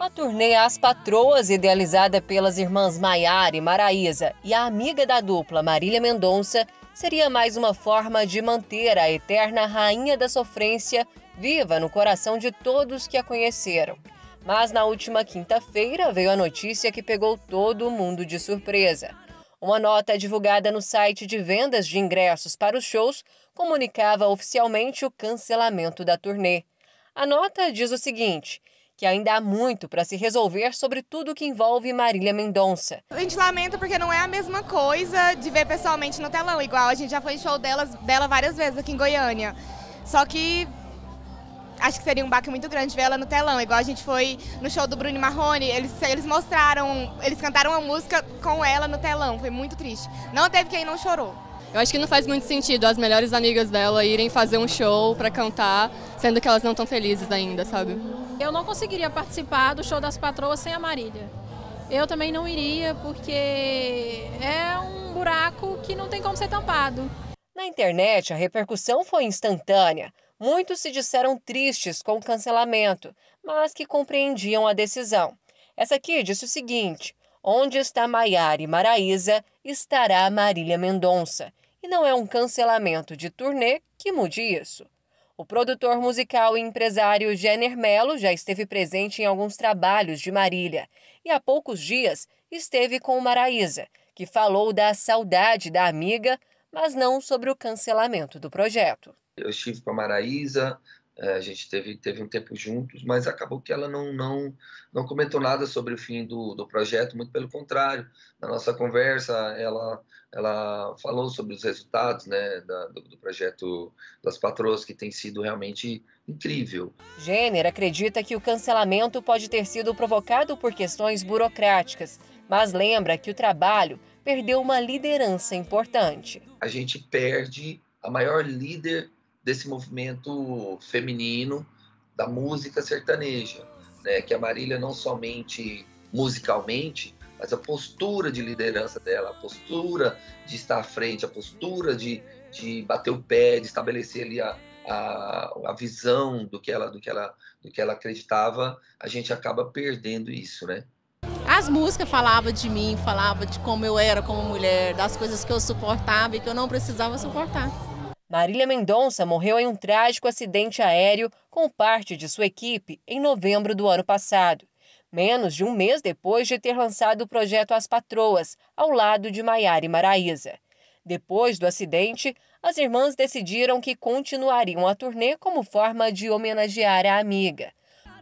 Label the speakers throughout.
Speaker 1: A turnê As Patroas, idealizada pelas irmãs Maiara e Maraísa e a amiga da dupla Marília Mendonça, seria mais uma forma de manter a eterna rainha da sofrência viva no coração de todos que a conheceram. Mas na última quinta-feira veio a notícia que pegou todo mundo de surpresa. Uma nota divulgada no site de vendas de ingressos para os shows comunicava oficialmente o cancelamento da turnê. A nota diz o seguinte: que ainda há muito para se resolver sobre tudo que envolve Marília Mendonça.
Speaker 2: A gente lamenta porque não é a mesma coisa de ver pessoalmente no telão, igual a gente já foi em show delas, dela várias vezes aqui em Goiânia. Só que acho que seria um baque muito grande ver ela no telão, igual a gente foi no show do Bruno Marrone, eles, eles mostraram, eles cantaram a música com ela no telão, foi muito triste. Não teve quem não chorou.
Speaker 3: Eu acho que não faz muito sentido as melhores amigas dela irem fazer um show para cantar, sendo que elas não estão felizes ainda, sabe?
Speaker 4: Eu não conseguiria participar do show das patroas sem a Marília. Eu também não iria porque é um buraco que não tem como ser tampado.
Speaker 1: Na internet, a repercussão foi instantânea. Muitos se disseram tristes com o cancelamento, mas que compreendiam a decisão. Essa aqui disse o seguinte: Onde está Maiara e Maraísa, estará Marília Mendonça. E não é um cancelamento de turnê que mude isso. O produtor musical e empresário Jenner Mello já esteve presente em alguns trabalhos de Marília e há poucos dias esteve com Maraísa, que falou da saudade da amiga, mas não sobre o cancelamento do projeto.
Speaker 5: Eu estive com a Maraísa, é, a gente teve, teve um tempo juntos, mas acabou que ela não, não, não comentou nada sobre o fim do, do projeto, muito pelo contrário. Na nossa conversa, ela, ela falou sobre os resultados né, da, do, do, projeto das patroas, que tem sido realmente incrível.
Speaker 1: Jenner acredita que o cancelamento pode ter sido provocado por questões burocráticas, mas lembra que o trabalho perdeu uma liderança importante.
Speaker 5: A gente perde a maior líder desse movimento feminino da música sertaneja, né? Que a Marília não somente musicalmente, mas a postura de liderança dela, a postura de estar à frente, a postura de, de bater o pé, de estabelecer ali a, a, a visão do que ela do que ela do que ela acreditava, a gente acaba perdendo isso, né?
Speaker 6: As músicas falavam de mim, falavam de como eu era como mulher, das coisas que eu suportava e que eu não precisava suportar.
Speaker 1: Marília Mendonça morreu em um trágico acidente aéreo com parte de sua equipe em novembro do ano passado, menos de um mês depois de ter lançado o projeto As Patroas, ao lado de Maiara e Maraísa. Depois do acidente, as irmãs decidiram que continuariam a turnê como forma de homenagear a amiga.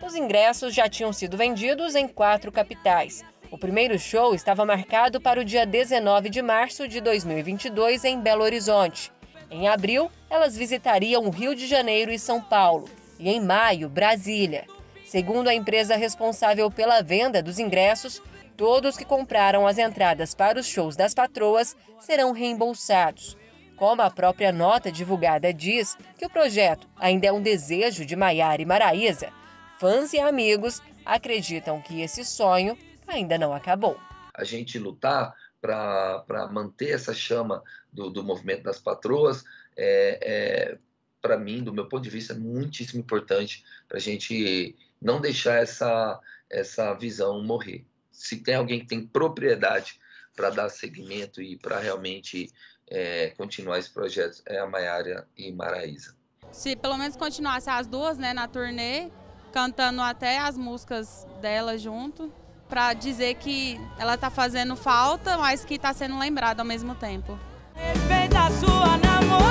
Speaker 1: Os ingressos já tinham sido vendidos em quatro capitais. O primeiro show estava marcado para o dia 19 de março de 2022 em Belo Horizonte. Em abril, elas visitariam o Rio de Janeiro e São Paulo, e em maio, Brasília. Segundo a empresa responsável pela venda dos ingressos, todos que compraram as entradas para os shows das patroas serão reembolsados. Como a própria nota divulgada diz que o projeto ainda é um desejo de Maiara e Maraísa, fãs e amigos acreditam que esse sonho ainda não acabou.
Speaker 5: A gente lutar para manter essa chama do, do movimento das patroas, é, é para mim, do meu ponto de vista, é muitíssimo importante para a gente não deixar essa, essa visão morrer. Se tem alguém que tem propriedade para dar seguimento e para realmente é, continuar esse projeto, é a Maiara e Maraísa.
Speaker 7: Se pelo menos continuasse as duas né, na turnê, cantando até as músicas dela junto, para dizer que ela está fazendo falta, mas que está sendo lembrada ao mesmo tempo. Respeita a sua namorada.